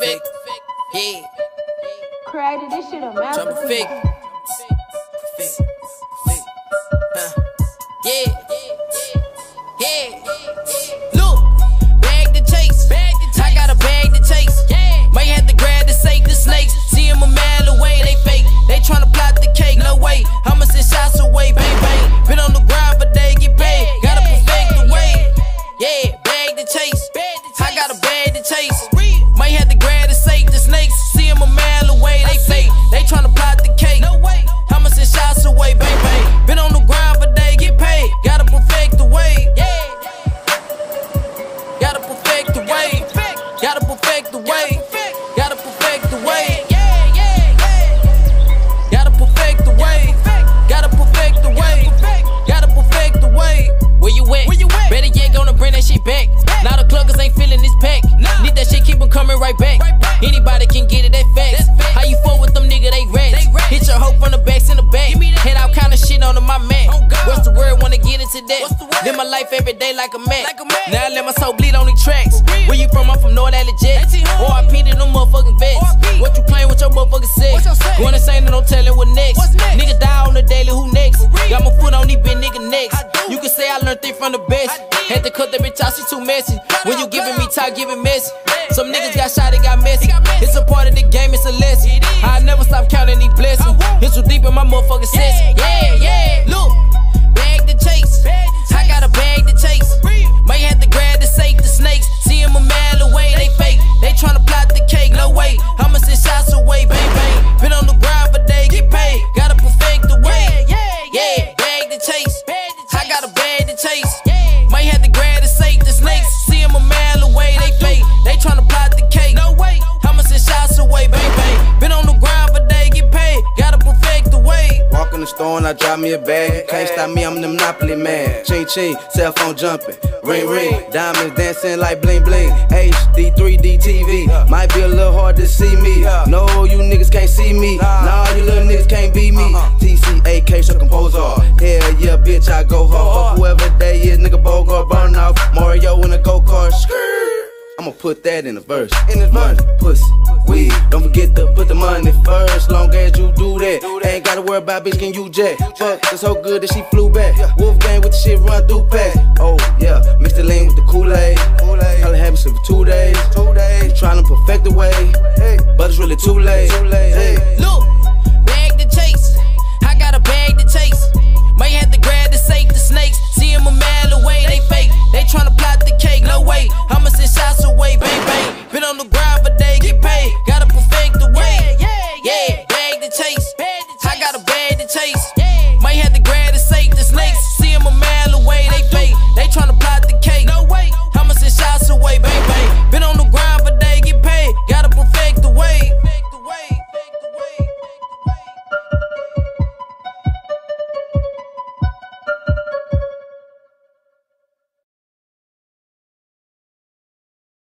Fake, yeah. Created this shit a masterpiece. fake. Fake, fake. Uh, yeah, yeah. Look, back. Now the cluggers ain't feeling this pack. Need that shit, keep keep 'em coming right back. Anybody can get it, that facts. How you fuck with them nigga, they rats. Hit your hoe from the backs in the back. Head out kind of shit on my mat. What's the word? Wanna get into that? Live my life every day like a man. Now I let my soul bleed on the tracks. Where you from? I'm from North Alley Jets. Or I to them motherfucking vets. What you playing with your motherfucking sex? Wanna say that don't tell it what next. Nigga die on the daily, who next? Got my foot on these big nigga necks. You can say I learned things from the best. Had to cut that out, she too messy. When you giving me time, giving messy. Some niggas got shot, they got messy. It's a part of the game, it's a lesson. I never stop counting these blessings. It's so deep in my motherfucking sense. I drop me a bag. Can't stop me, I'm the Monopoly man. Ching ching, cell phone jumping. Ring ring, diamonds dancing like bling bling. HD 3D TV, might be a little hard to see me. No, you niggas can't see me. Nah, you little niggas can't beat me. TCAK, so composer. all. Hell yeah, bitch, I go hard. Fuck whoever they is, nigga, Bogart, burn off. Mario in a. I'ma put that in the verse. In the money, pussy, weed. Mm-hmm. Don't forget to put the money first. Long as you do that, ain't gotta worry about bitch can you jet. Fuck, it's so good that she flew back. Wolf gang with the shit run through pack. Oh yeah, mix the lean with the Kool Aid. Probably have it for two days. Two days. Trying to perfect the way, but it's really too late. Hey.